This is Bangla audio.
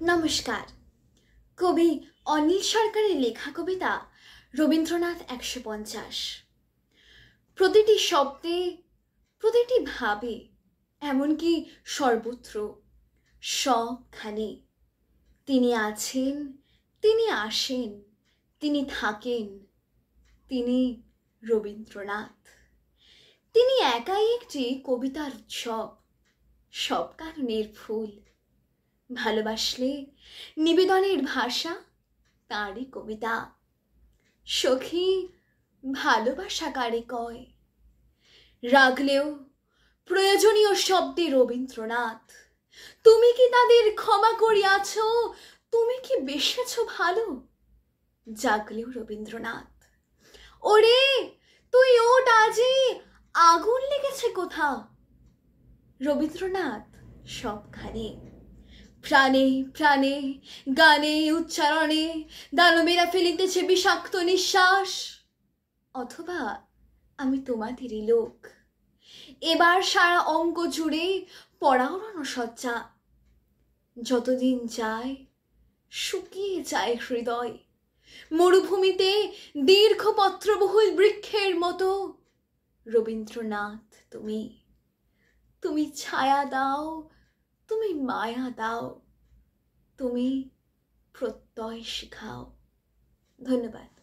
নমস্কার। কবি অনিল সরকারের লেখা কবিতা রবীন্দ্রনাথ একশো পঞ্চাশ। প্রতিটি শব্দে, প্রতিটি ভাবে এমনকি সর্বত্র সবখানে তিনি আছেন, তিনি আসেন, তিনি থাকেন, তিনি রবীন্দ্রনাথ। তিনি একাই একটি কবিতার উৎসব, সব কারণের ফুল। ভালোবাসলে নিবেদনের ভাষা তাঁরই কবিতা। সখী, ভালোবাসা কারে কয়? রাগলেও প্রয়োজনীয় শব্দে রবীন্দ্রনাথ। তুমি কি তাদের ক্ষমা করিয়াছ? তুমি কি বেসেছ ভালো? জাগলেও রবীন্দ্রনাথ। ওরে, তুই ওট আজি, আগুন লেগেছে কোথা? রবীন্দ্রনাথ সবখানে প্রাণে প্রাণে, গানে, উচ্চারণে দানবেরা ফেলিতেছে বিষাক্ত নিঃশ্বাস। অথবা আমি তোমাদেরই লোক। এবার সারা অঙ্ক জুড়ে পড়াও সজ্জা যতদিন যায়, শুকিয়ে যায় হৃদয়। মরুভূমিতে দীর্ঘ পত্রবহুল বৃক্ষের মতো। রবীন্দ্রনাথ, তুমি তুমি ছায়া দাও তুমি মায়া দাও তুমি প্রত্যয় শিখাও। ধন্যবাদ।